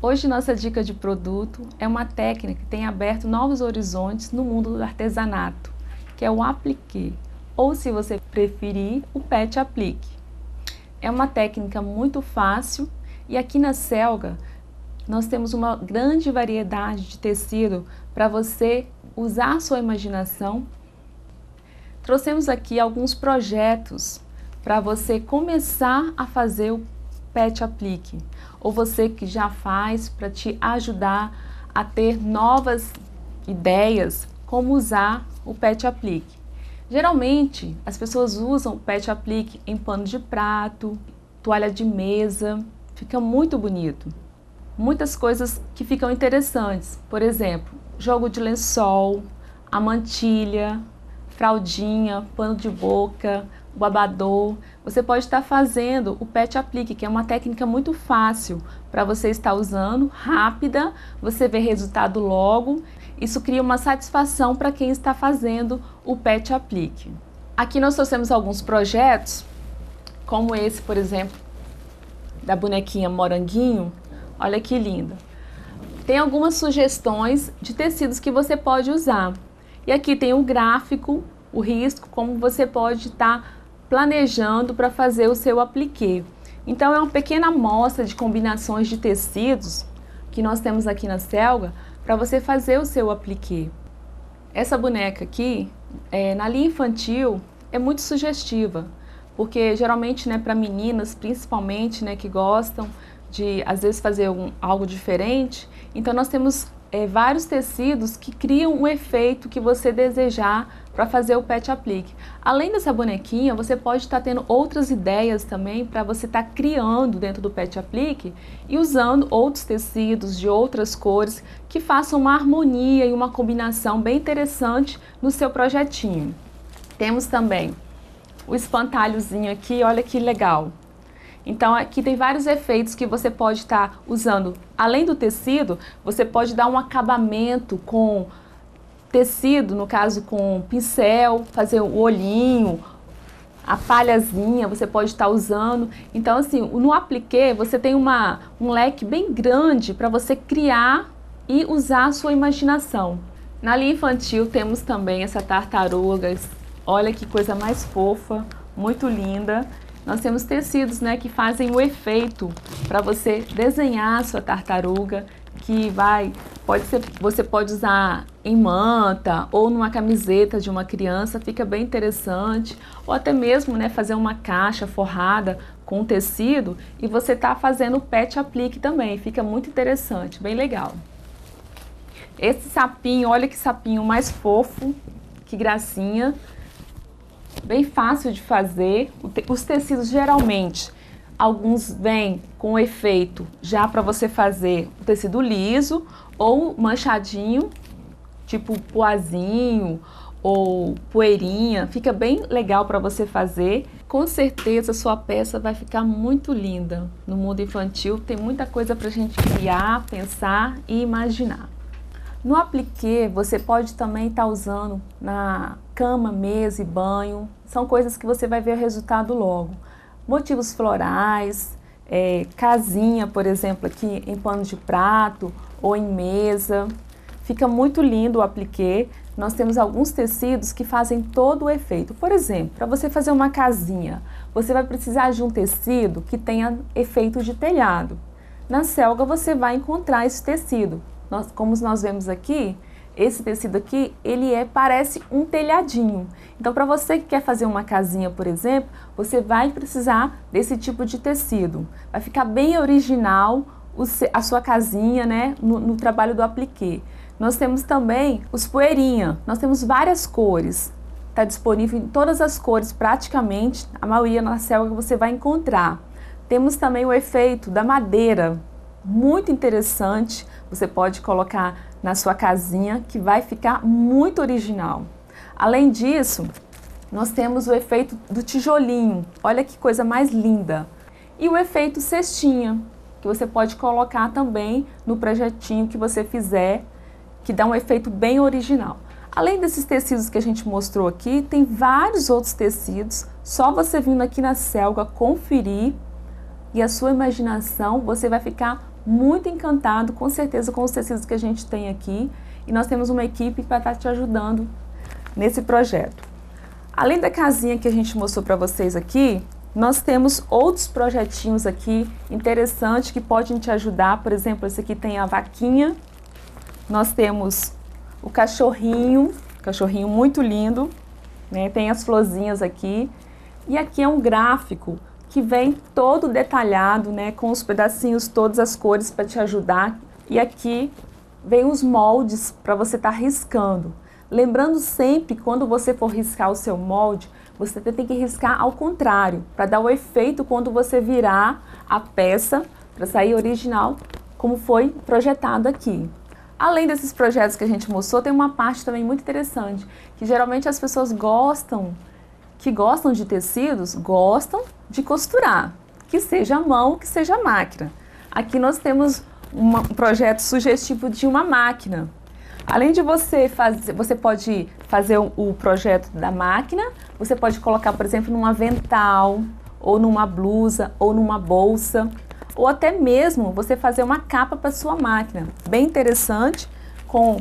Hoje nossa dica de produto é uma técnica que tem aberto novos horizontes no mundo do artesanato, que é o appliqué, ou se você preferir, o pet applique. É uma técnica muito fácil e aqui na Selga nós temos uma grande variedade de tecido para você usar sua imaginação. Trouxemos aqui alguns projetos para você começar a fazer o pet applique ou você que já faz para te ajudar a ter novas ideias como usar o pet applique. Geralmente as pessoas usam o pet applique em pano de prato, toalha de mesa, fica muito bonito. Muitas coisas que ficam interessantes, por exemplo, jogo de lençol, a mantilha, fraldinha, pano de boca, o babador. Você pode estar fazendo o pet applique, que é uma técnica muito fácil para você estar usando, rápida, você vê resultado logo. Isso cria uma satisfação para quem está fazendo o pet applique. Aqui nós trouxemos alguns projetos, como esse, por exemplo, da bonequinha Moranguinho. Olha que linda. Tem algumas sugestões de tecidos que você pode usar. E aqui tem o gráfico, o risco, como você pode estar tá planejando para fazer o seu apliquê. Então é uma pequena amostra de combinações de tecidos que nós temos aqui na Selga para você fazer o seu apliquê. Essa boneca aqui, é, na linha infantil, é muito sugestiva, porque geralmente né, para meninas, principalmente, né, que gostam de às vezes fazer um, algo diferente, então nós temos é, vários tecidos que criam um efeito que você desejar para fazer o pet applique. Além dessa bonequinha, você pode estar tá tendo outras ideias também para você estar tá criando dentro do pet applique e usando outros tecidos de outras cores que façam uma harmonia e uma combinação bem interessante no seu projetinho. Temos também o espantalhozinho aqui, olha que legal. Então aqui tem vários efeitos que você pode estar tá usando. Além do tecido, você pode dar um acabamento com tecido, no caso com pincel, fazer o olhinho, a palhazinha, você pode estar tá usando. Então assim, no apliqué você tem uma, um leque bem grande para você criar e usar a sua imaginação. Na linha infantil temos também essa tartaruga, olha que coisa mais fofa, muito linda. Nós temos tecidos né, que fazem o efeito para você desenhar a sua tartaruga, que vai, pode ser, você pode usar em manta ou numa camiseta de uma criança, fica bem interessante, ou até mesmo né, fazer uma caixa forrada com tecido e você está fazendo pet applique também, fica muito interessante, bem legal. Esse sapinho, olha que sapinho mais fofo, que gracinha bem fácil de fazer. Os tecidos geralmente, alguns vêm com efeito já para você fazer o tecido liso ou manchadinho, tipo poazinho ou poeirinha, fica bem legal para você fazer. Com certeza sua peça vai ficar muito linda. No mundo infantil tem muita coisa para a gente criar, pensar e imaginar. No apliqué, você pode também estar tá usando na cama, mesa e banho. São coisas que você vai ver o resultado logo. Motivos florais, é, casinha, por exemplo, aqui em pano de prato ou em mesa. Fica muito lindo o apliqué. Nós temos alguns tecidos que fazem todo o efeito. Por exemplo, para você fazer uma casinha, você vai precisar de um tecido que tenha efeito de telhado. Na selga você vai encontrar esse tecido. Nós, como nós vemos aqui, esse tecido aqui, ele é parece um telhadinho. Então, para você que quer fazer uma casinha, por exemplo, você vai precisar desse tipo de tecido. Vai ficar bem original a sua casinha, né, no, no trabalho do apliqué. Nós temos também os poeirinha. Nós temos várias cores. Está disponível em todas as cores, praticamente. A maioria na selva você vai encontrar. Temos também o efeito da madeira, muito interessante. Você pode colocar na sua casinha que vai ficar muito original. Além disso, nós temos o efeito do tijolinho. Olha que coisa mais linda. E o efeito cestinha, que você pode colocar também no projetinho que você fizer, que dá um efeito bem original. Além desses tecidos que a gente mostrou aqui, tem vários outros tecidos. Só você vindo aqui na Selga conferir e a sua imaginação, você vai ficar muito encantado, com certeza, com os tecidos que a gente tem aqui. E nós temos uma equipe vai estar te ajudando nesse projeto. Além da casinha que a gente mostrou para vocês aqui, nós temos outros projetinhos aqui interessantes que podem te ajudar. Por exemplo, esse aqui tem a vaquinha. Nós temos o cachorrinho, cachorrinho muito lindo, né? Tem as florzinhas aqui. E aqui é um gráfico que vem todo detalhado, né, com os pedacinhos, todas as cores para te ajudar. E aqui vem os moldes para você estar tá riscando. Lembrando sempre, quando você for riscar o seu molde, você tem que riscar ao contrário, para dar o efeito quando você virar a peça, para sair original, como foi projetado aqui. Além desses projetos que a gente mostrou, tem uma parte também muito interessante, que geralmente as pessoas gostam que gostam de tecidos gostam de costurar, que seja mão, que seja máquina. Aqui nós temos um projeto sugestivo de uma máquina. Além de você fazer, você pode fazer o, o projeto da máquina, você pode colocar, por exemplo, num avental, ou numa blusa, ou numa bolsa, ou até mesmo você fazer uma capa para sua máquina. Bem interessante, com,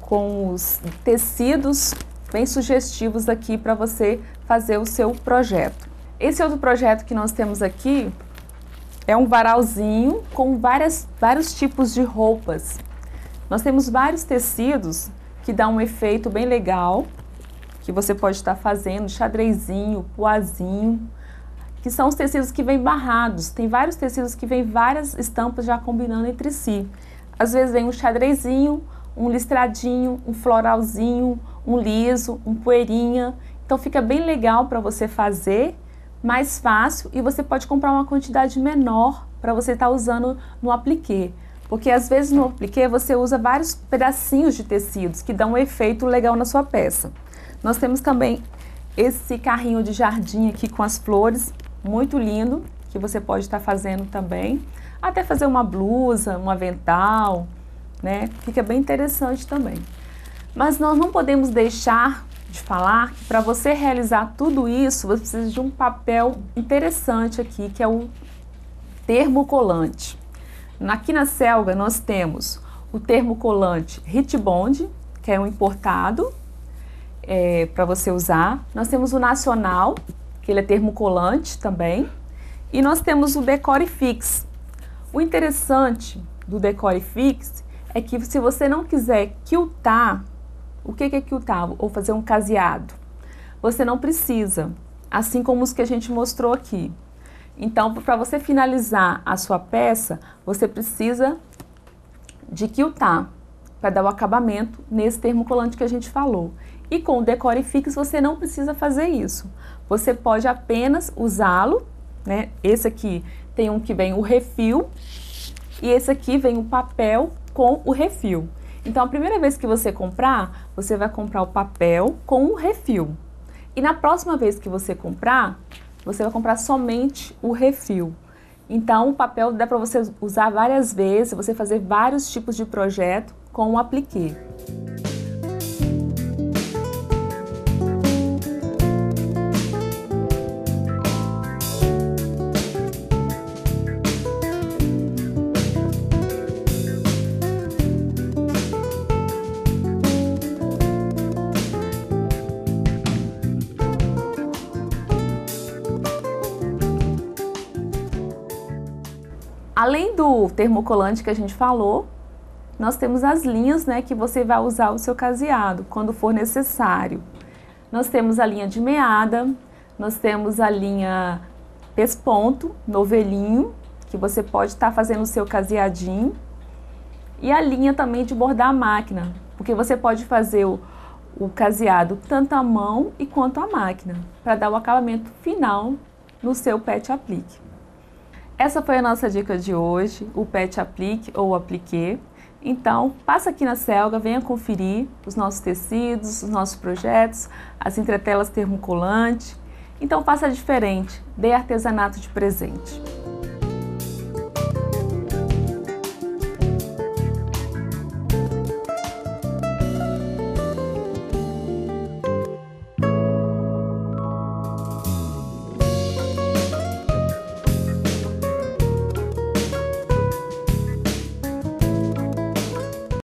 com os tecidos bem sugestivos aqui para você fazer o seu projeto. Esse outro projeto que nós temos aqui é um varalzinho com várias, vários tipos de roupas. Nós temos vários tecidos que dão um efeito bem legal, que você pode estar fazendo, xadrezinho, poazinho, que são os tecidos que vêm barrados. Tem vários tecidos que vêm várias estampas já combinando entre si. Às vezes vem um xadrezinho, um listradinho, um floralzinho, um liso, um poeirinha. Então fica bem legal para você fazer, mais fácil e você pode comprar uma quantidade menor para você estar tá usando no apliquê. Porque às vezes no apliquê você usa vários pedacinhos de tecidos que dão um efeito legal na sua peça. Nós temos também esse carrinho de jardim aqui com as flores, muito lindo, que você pode estar tá fazendo também. Até fazer uma blusa, um avental, né? Fica bem interessante também. Mas nós não podemos deixar de falar que para você realizar tudo isso, você precisa de um papel interessante aqui, que é o termocolante. Aqui na Selga nós temos o termocolante Hitbond, que é um importado é, para você usar. Nós temos o nacional, que ele é termocolante também. E nós temos o Decore Fix. O interessante do Decore Fix é que se você não quiser quiltar o que é quiltar ou fazer um caseado? Você não precisa, assim como os que a gente mostrou aqui. Então, para você finalizar a sua peça, você precisa de quiltar para dar o acabamento nesse termocolante que a gente falou. E com o Decore Fix você não precisa fazer isso. Você pode apenas usá-lo, né? Esse aqui tem um que vem o refil e esse aqui vem o papel com o refil. Então, a primeira vez que você comprar, você vai comprar o papel com o refil. E na próxima vez que você comprar, você vai comprar somente o refil. Então, o papel dá para você usar várias vezes, você fazer vários tipos de projeto com o apliqué. Além do termocolante que a gente falou, nós temos as linhas né, que você vai usar o seu caseado quando for necessário. Nós temos a linha de meada, nós temos a linha pesponto, novelinho, que você pode estar tá fazendo o seu caseadinho. E a linha também de bordar a máquina, porque você pode fazer o, o caseado tanto à mão e quanto à máquina, para dar o acabamento final no seu pet aplique. Essa foi a nossa dica de hoje, o Pet Aplique ou Apliqué. Então, passa aqui na Selga, venha conferir os nossos tecidos, os nossos projetos, as entretelas termocolantes. Então, faça diferente, dê artesanato de presente.